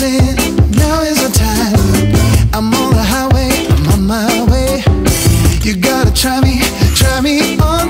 now is the time. I'm on the highway, I'm on my way. You gotta try me, try me on.